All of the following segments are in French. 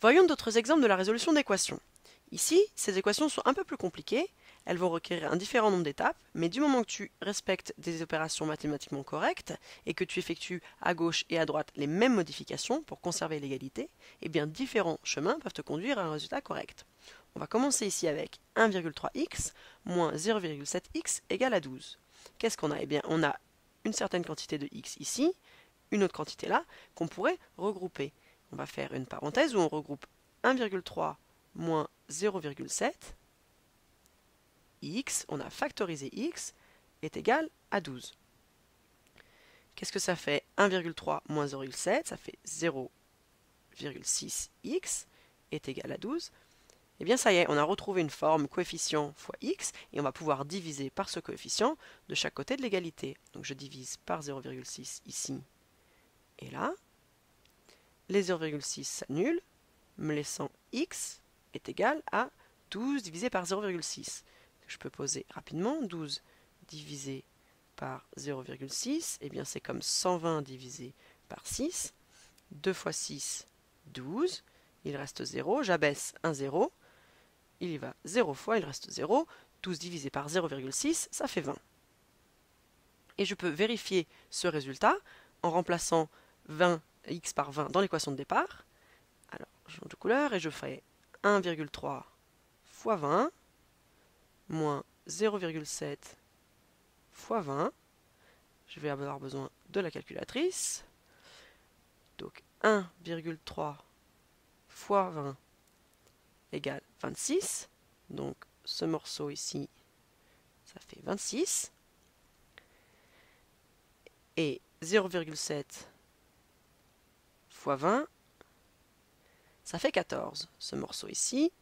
Voyons d'autres exemples de la résolution d'équations. Ici, ces équations sont un peu plus compliquées, elles vont requérir un différent nombre d'étapes, mais du moment que tu respectes des opérations mathématiquement correctes et que tu effectues à gauche et à droite les mêmes modifications pour conserver l'égalité, eh bien différents chemins peuvent te conduire à un résultat correct. On va commencer ici avec 1,3x moins 0,7x égale à 12. Qu'est-ce qu'on a? Eh bien, on a une certaine quantité de x ici, une autre quantité là, qu'on pourrait regrouper. On va faire une parenthèse où on regroupe 1,3 moins 0,7 x, on a factorisé x, est égal à 12. Qu'est-ce que ça fait? 1,3 moins 0,7 Ça fait 0,6x est égal à 12. Eh bien ça y est, on a retrouvé une forme coefficient fois x et on va pouvoir diviser par ce coefficient de chaque côté de l'égalité. Donc je divise par 0,6 ici et là. Les 0,6 s'annulent, me laissant x est égal à 12 divisé par 0,6 je peux poser rapidement. 12 divisé par 0,6, et bien c'est comme 120 divisé par 6. 2 fois 6, 12. Il reste 0. J'abaisse un 0. Il y va 0 fois, il reste 0. 12 divisé par 0,6, ça fait 20. Et je peux vérifier ce résultat en remplaçant 20 x par 20 dans l'équation de départ. Alors, je change de couleur et je fais 1,3 fois 20 moins 0,7 fois 20. Je vais avoir besoin de la calculatrice. Donc 1,3 fois 20 égale 26. Donc ce morceau ici, ça fait 26. Et 0,7 fois 20, ça fait 14. Ce morceau ici,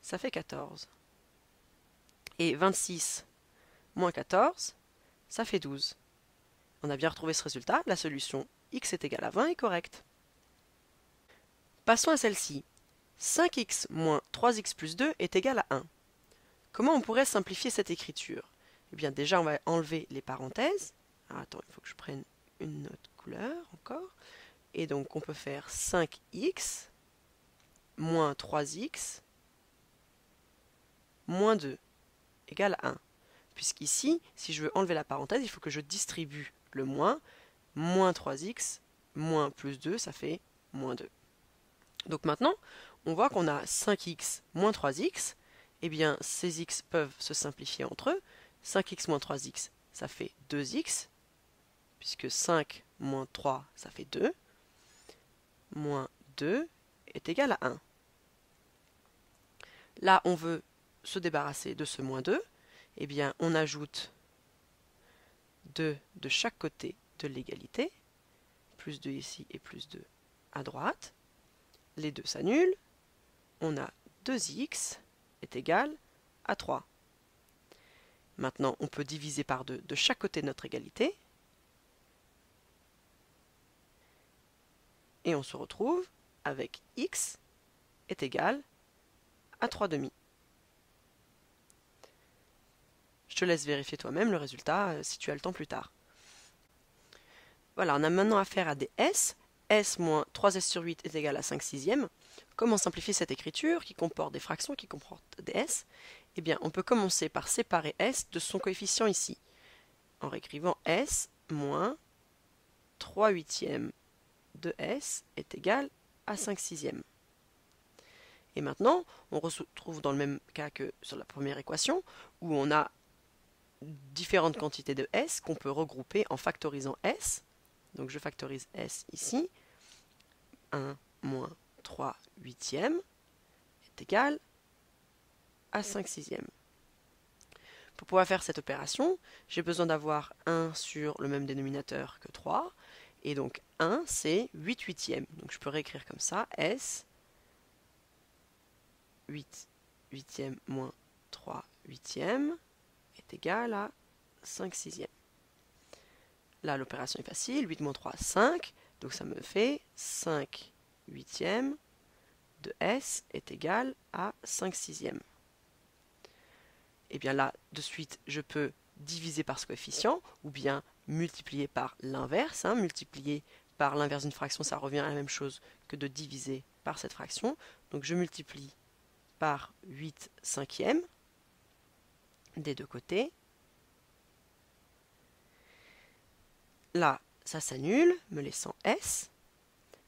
ça fait 14 et 26 moins 14, ça fait 12. On a bien retrouvé ce résultat, la solution x est égal à 20 est correcte. Passons à celle-ci. 5x moins 3x plus 2 est égal à 1. Comment on pourrait simplifier cette écriture? Eh bien déjà on va enlever les parenthèses. Ah, attends, il faut que je prenne une autre couleur encore. Et donc on peut faire 5x moins 3x moins 2 égale 1. Puisqu'ici, si je veux enlever la parenthèse, il faut que je distribue le moins. Moins 3x, moins plus 2, ça fait moins 2. Donc maintenant, on voit qu'on a 5x moins 3x. Eh bien, ces x peuvent se simplifier entre eux. 5x moins 3x, ça fait 2x, puisque 5 moins 3, ça fait 2. Moins 2 est égal à 1. Là, on veut se débarrasser de ce moins 2, eh bien, on ajoute 2 de chaque côté de l'égalité, plus 2 ici et plus 2 à droite. Les deux s'annulent. On a 2x est égal à 3. Maintenant, on peut diviser par 2 de chaque côté de notre égalité. Et on se retrouve avec x est égal à 3 demi. Je te laisse vérifier toi-même le résultat euh, si tu as le temps plus tard. Voilà, on a maintenant affaire à des S. S moins 3S sur 8 est égal à 5 sixièmes. Comment simplifier cette écriture qui comporte des fractions, qui comporte des S? Eh bien, on peut commencer par séparer S de son coefficient ici, en réécrivant S moins 3 huitièmes de S est égal à 5 sixièmes. Et maintenant, on retrouve dans le même cas que sur la première équation, où on a différentes quantités de S qu'on peut regrouper en factorisant S. Donc je factorise S ici. 1 moins 3 huitièmes est égal à 5 sixièmes. Pour pouvoir faire cette opération, j'ai besoin d'avoir 1 sur le même dénominateur que 3. Et donc 1, c'est 8 huitièmes. Donc je peux réécrire comme ça, S 8 huitièmes moins 3 huitièmes est égal à 5 sixièmes. Là, l'opération est facile. 8 moins 3, 5. Donc ça me fait 5 huitièmes de S est égal à 5 sixièmes. Et bien là, de suite, je peux diviser par ce coefficient ou bien multiplier par l'inverse, hein, multiplier par l'inverse d'une fraction, ça revient à la même chose que de diviser par cette fraction. Donc je multiplie par 8 cinquièmes des deux côtés. Là, ça s'annule, me laissant S.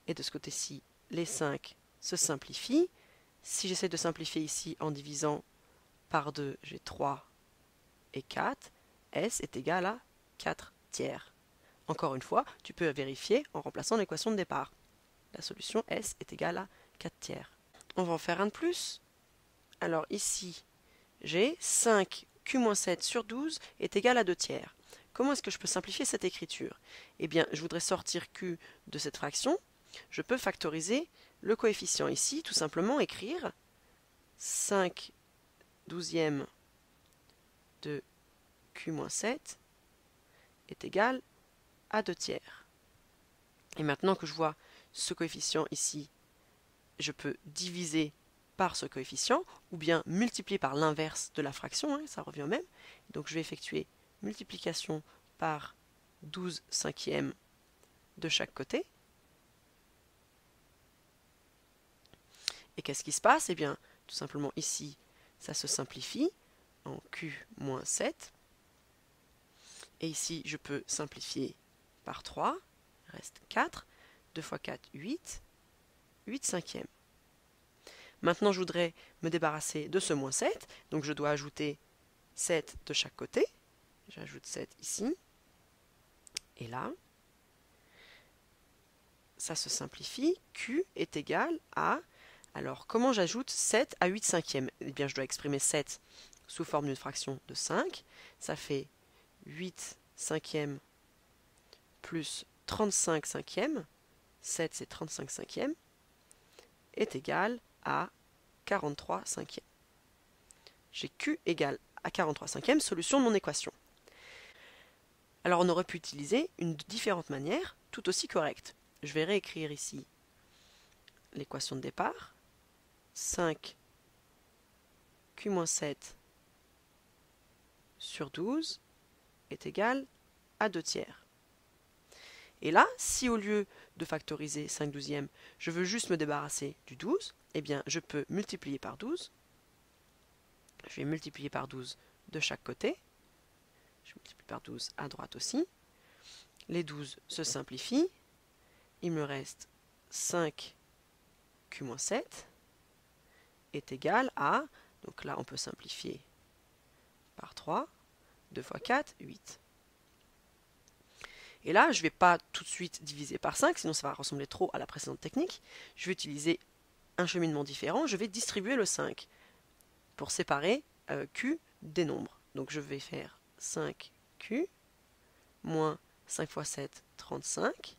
Et de ce côté-ci, les 5 se simplifient. Si j'essaie de simplifier ici en divisant par 2, j'ai 3 et 4. S est égal à 4 Encore une fois, tu peux vérifier en remplaçant l'équation de départ. La solution S est égale à 4 tiers. On va en faire un de plus. Alors ici, j'ai 5 Q-7 sur 12 est égal à 2 tiers. Comment est-ce que je peux simplifier cette écriture? Eh bien, je voudrais sortir Q de cette fraction. Je peux factoriser le coefficient ici, tout simplement écrire 5 douzièmes de Q-7 est égal à 2 tiers. Et maintenant que je vois ce coefficient ici, je peux diviser par ce coefficient, ou bien multiplier par l'inverse de la fraction, hein, ça revient au même. Donc je vais effectuer multiplication par 12 cinquièmes de chaque côté. Et qu'est-ce qui se passe? Eh bien, tout simplement ici, ça se simplifie en Q moins 7. Et ici, je peux simplifier par 3, il reste 4. 2 fois 4, 8. 8 cinquièmes. Maintenant, je voudrais me débarrasser de ce moins 7, donc je dois ajouter 7 de chaque côté. J'ajoute 7 ici. Et là, ça se simplifie. Q est égal à... Alors, comment j'ajoute 7 à 8 cinquièmes? Eh bien, je dois exprimer 7 sous forme d'une fraction de 5. Ça fait 8 cinquièmes plus 35 cinquièmes. 7, c'est 35 cinquièmes. Est égal à 43 cinquièmes. J'ai Q égale à 43 cinquièmes, solution de mon équation. Alors on aurait pu utiliser une différente manière, tout aussi correcte. Je vais réécrire ici l'équation de départ. 5 Q-7 sur 12 est égal à 2 tiers. Et là, si au lieu de factoriser 5 douzièmes, je veux juste me débarrasser du 12, eh bien, je peux multiplier par 12. Je vais multiplier par 12 de chaque côté. Je multiplie par 12 à droite aussi. Les 12 se simplifient. Il me reste 5 Q-7 est égal à, donc là on peut simplifier par 3, 2 fois 4, 8. Et là, je ne vais pas tout de suite diviser par 5, sinon ça va ressembler trop à la précédente technique. Je vais utiliser un cheminement différent. Je vais distribuer le 5 pour séparer euh, Q des nombres. Donc je vais faire 5Q moins 5 fois 7, 35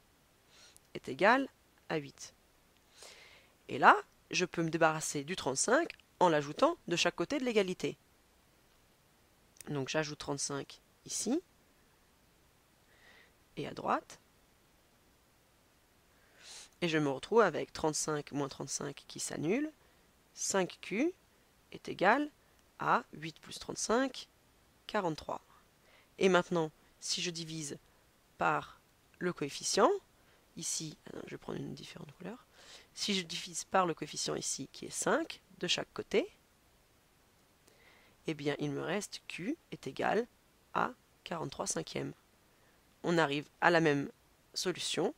est égal à 8. Et là, je peux me débarrasser du 35 en l'ajoutant de chaque côté de l'égalité. Donc j'ajoute 35 ici et à droite. Et je me retrouve avec 35 moins 35 qui s'annule. 5Q est égal à 8 plus 35, 43. Et maintenant, si je divise par le coefficient, ici, ah je vais prendre une différente couleur, si je divise par le coefficient ici qui est 5 de chaque côté, eh bien il me reste Q est égal à 43 cinquièmes on arrive à la même solution,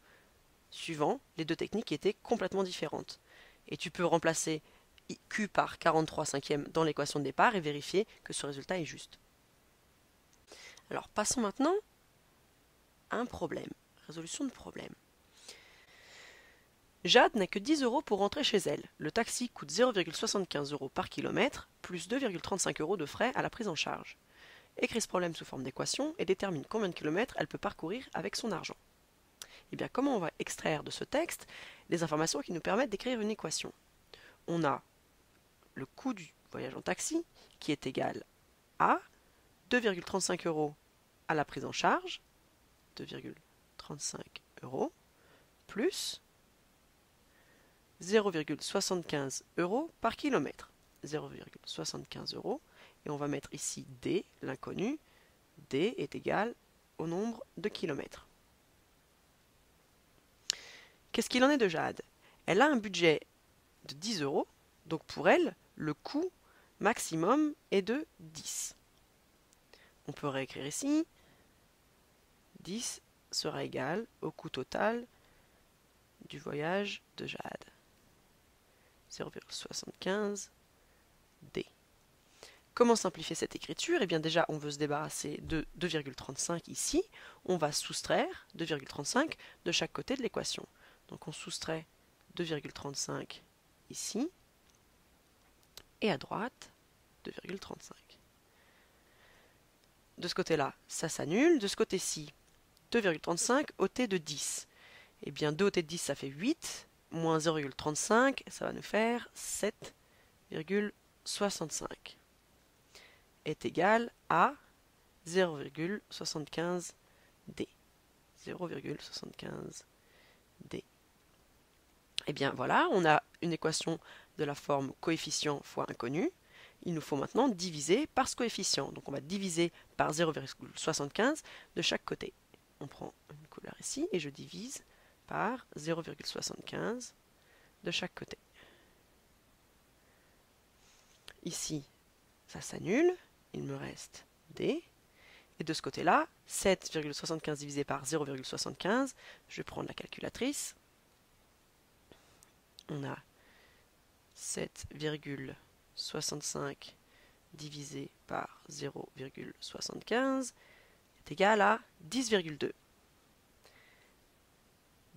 suivant les deux techniques qui étaient complètement différentes. Et tu peux remplacer Q par 43 cinquièmes dans l'équation de départ et vérifier que ce résultat est juste. Alors passons maintenant à un problème. Résolution de problème. Jade n'a que 10 euros pour rentrer chez elle. Le taxi coûte 0,75 euros par kilomètre, plus 2,35 euros de frais à la prise en charge écrit ce problème sous forme d'équation et détermine combien de kilomètres elle peut parcourir avec son argent. Eh bien, comment on va extraire de ce texte les informations qui nous permettent d'écrire une équation? On a le coût du voyage en taxi qui est égal à 2,35 euros à la prise en charge, 2,35 euros, plus 0,75 euros par kilomètre. 0,75 euros et on va mettre ici D, l'inconnu. D est égal au nombre de kilomètres. Qu'est-ce qu'il en est de Jade? Elle a un budget de 10 euros, donc pour elle, le coût maximum est de 10. On peut réécrire ici. 10 sera égal au coût total du voyage de Jade. 0,75 D. Comment simplifier cette écriture Eh bien déjà, on veut se débarrasser de 2,35 ici. On va soustraire 2,35 de chaque côté de l'équation. Donc on soustrait 2,35 ici. Et à droite, 2,35. De ce côté-là, ça s'annule. De ce côté-ci, 2,35 ôté de 10. Eh bien, 2 ôté de 10, ça fait 8. Moins 0,35, ça va nous faire 7,65 est égal à 0,75 D. 0,75 D. Eh bien voilà, on a une équation de la forme coefficient fois inconnu. Il nous faut maintenant diviser par ce coefficient. Donc on va diviser par 0,75 de chaque côté. On prend une couleur ici et je divise par 0,75 de chaque côté. Ici, ça s'annule il me reste D. Et de ce côté-là, 7,75 divisé par 0,75, je vais prendre la calculatrice. On a 7,65 divisé par 0,75 est égal à 10,2.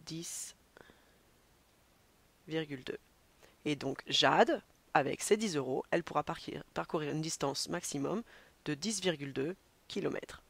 10,2. Et donc Jade avec ses 10 euros, elle pourra parcourir une distance maximum de 10,2 km.